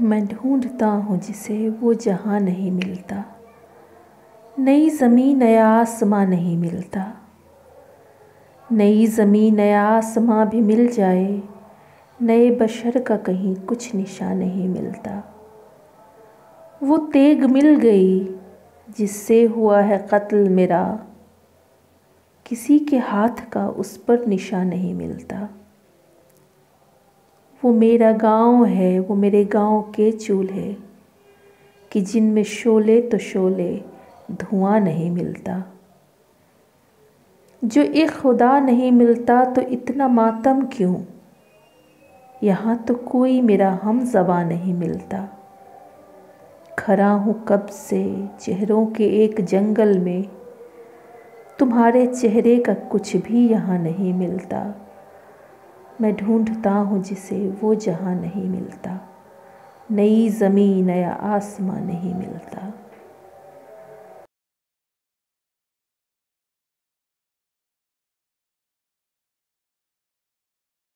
मैं ढूंढता हूँ जिसे वो जहाँ नहीं मिलता। नई ज़मीन नया आसमां नहीं मिलता। नई ज़मीन नया आसमां भी मिल जाए, नए बशर का कहीं कुछ निशा नहीं मिलता। वो तेग मिल गई, जिससे हुआ है कत्ल मेरा। किसी के हाथ का उस पर निशा नहीं मिलता। वो मेरा गाँव है, वो मेरे गाँव के चूल्हे। कि जिनमें शोले तो शोले, धुआँ नहीं मिलता। जो एक खुदा नहीं मिलता तो इतना मातम क्यों? यहाँ तो कोई मेरा हम जबा नहीं मिलता। खड़ा हूँ कब से चेहरों के एक जंगल में। तुम्हारे चेहरे का कुछ भी यहाँ नहीं मिलता। मैं ढूंढता हूँ जिसे वो जहाँ नहीं मिलता। नई ज़मीन नया आसमां नहीं मिलता।